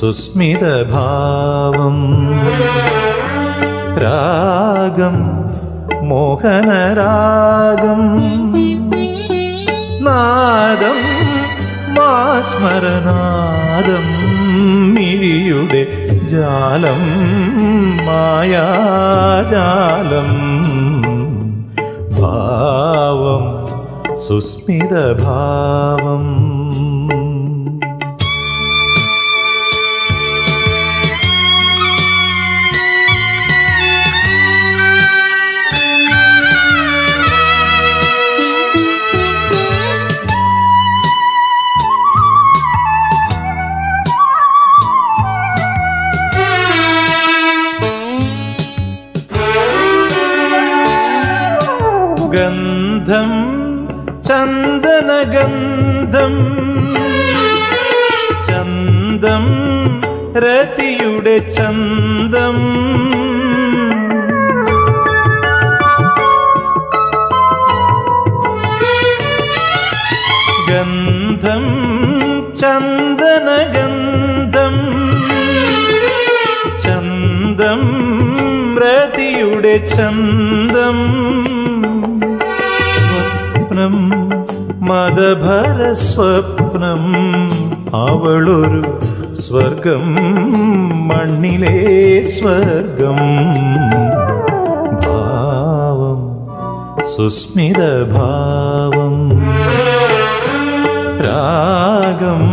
സുസ്മിതഭാവം. രാഗം മോഹനരാഗം. നാദം മാസ്മരനാദം. മിഴിയുടെ ജാലം മായാജാലം. ഭാവം സുസ്മിതഭാവം. ഗന്ധം ചന്ദനഗന്ധം. ചന്ദം രതിയുടെ ചന്ദം ഗന്ധം ചന്ദനഗന്ധം. ചന്ദം രതിയുടെ ചന്തം. സ്വപ്നം മതഭര സ്വപ്നം അവളൊരു സ്വർഗം മണ്ണിലെ സ്വർഗം ഭാവം സുസ്മിതഭാവം രാഗം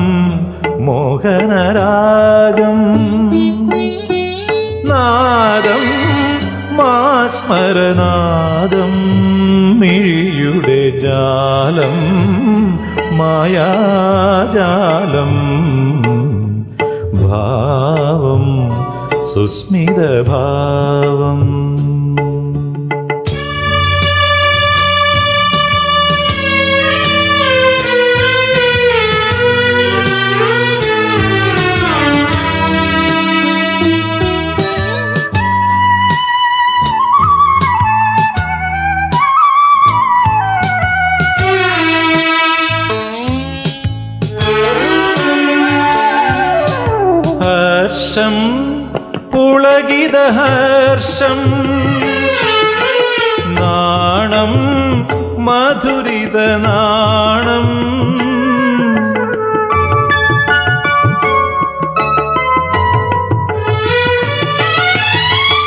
മോഹനരാഗം മാസ്മരനാദം മിഴിയുടെ ജാലം മായാജാലം. ഭാവം സുസ്മിതഭാവം. ഹർഷം പുളകിത ഹർഷം. നാണം മധുരിത നാണം.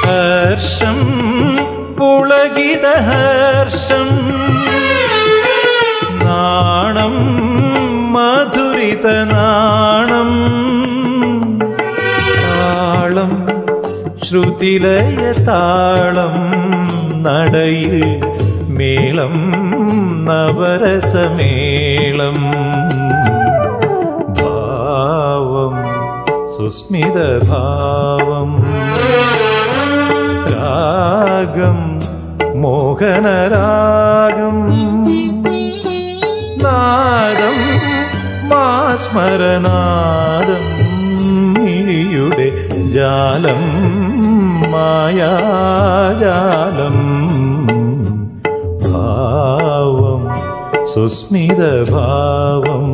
ഹർഷം പുളകിത ഹർഷം. നാണം മധുരിത നാണം ശ്രുതിലയ താളം നടയിൽ മേളം നവരസമേളം. ഭാവം സുസ്മിത ഭാവം രാഗം മോഹനരാഗം. നാദം മാസ്മരനാദം. ജാലം മായാജാലം ഭാവം സുസ്മിതഭാവം.